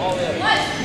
Oh, all in.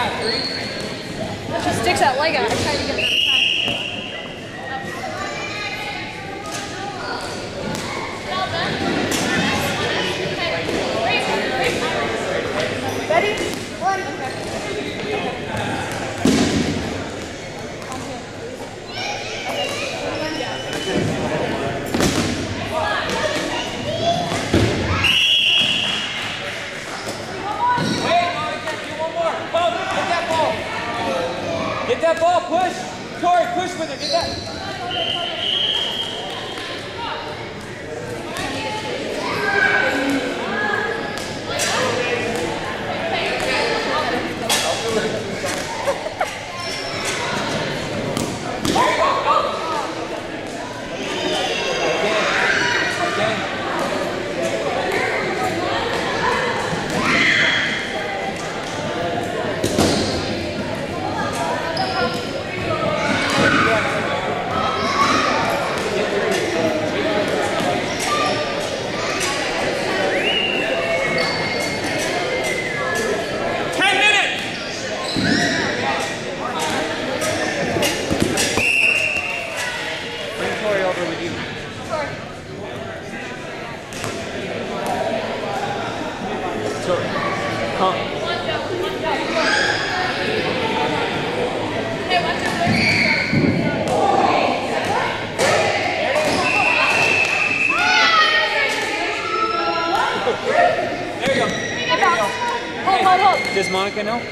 Yeah. She sticks that leg out. I tried to get her. Çıkmadı, gider. right now?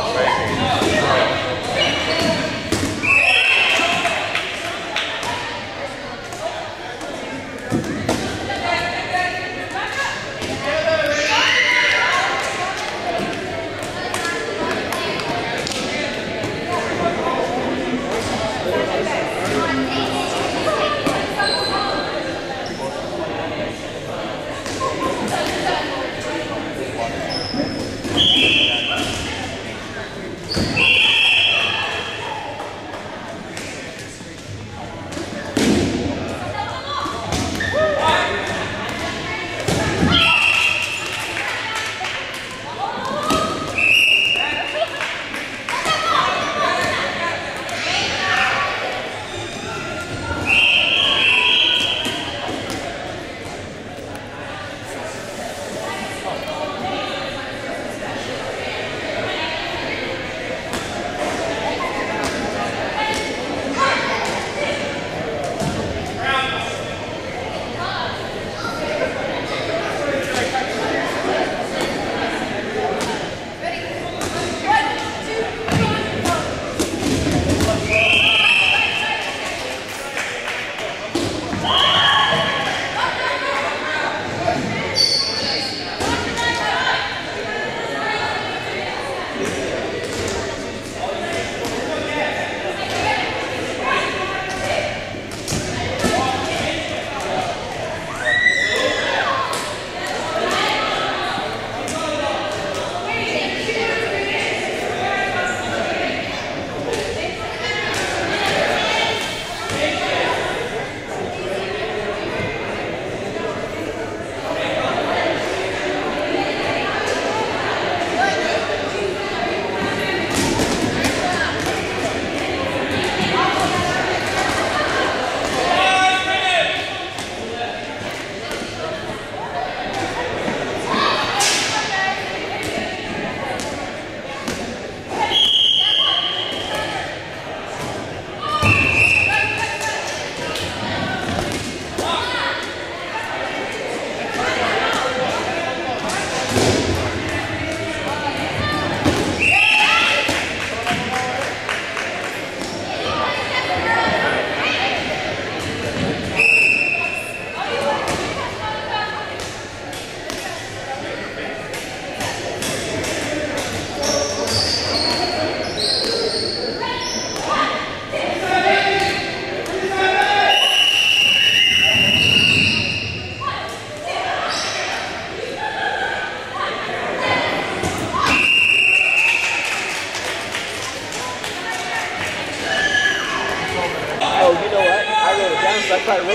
Amen.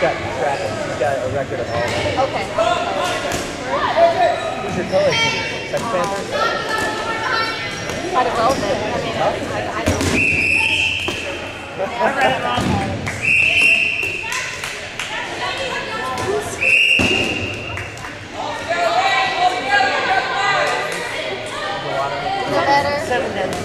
she's got tracking. She's got a record of all of it. Okay. Who's your color? Sex Panther? Might as well been. I mean, I, I don't. I read it wrong. Is it better? Seven